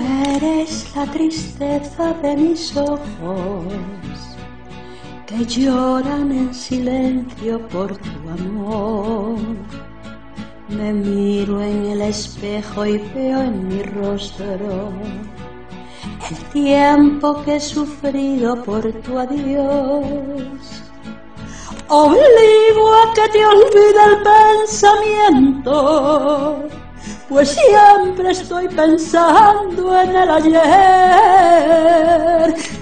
eres la tristeza de mis ojos que lloran en silencio por tu amor. Me miro en el espejo y veo en mi rostro el tiempo que he sufrido por tu adiós. Obligo a que te olvide el pensamiento, pues siempre estoy pensando en el ayer.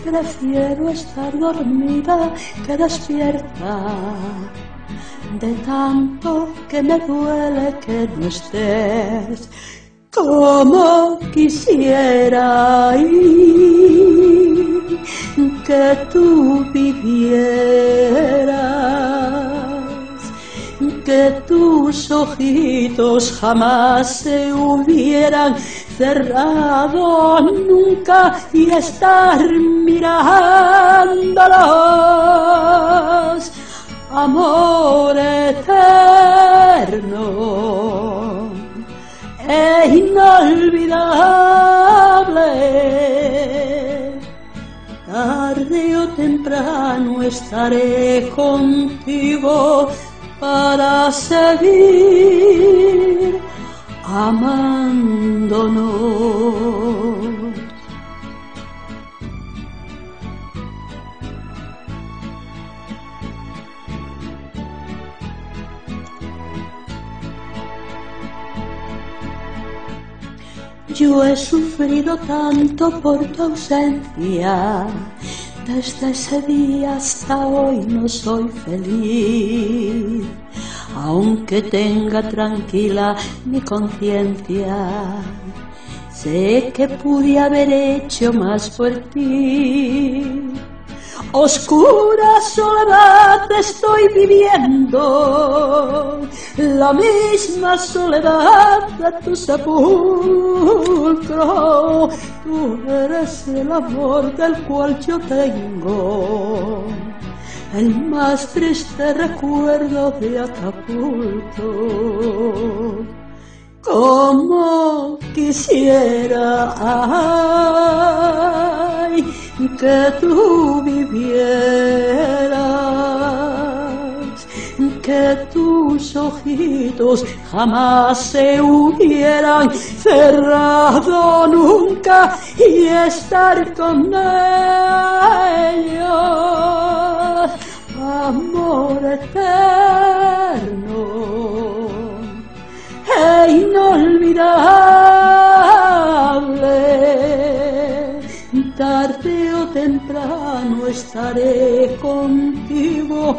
Prefiero estar dormida que despierta de tanto que me duele que no estés como quisiera ir, que tú vivieras, que tus ojitos jamás se hubieran cerrado nunca y estar mirándolos, amor eterno e inolvidable. Tarde o temprano estaré contigo para seguir amándonos. Yo he sufrido tanto por tu ausencia, desde ese día hasta hoy no soy feliz, aunque tenga tranquila mi conciencia. Sé que pude haber hecho más por ti. Oscura soledad estoy viviendo, la misma soledad de tu Tú eres el amor del cual yo tengo el más triste recuerdo de Acapulco. Como quisiera ay, que tú vivieras, tus ojitos jamás se hubieran cerrado nunca y estar con ellos, amor eterno e inolvidable. Tarde o temprano estaré contigo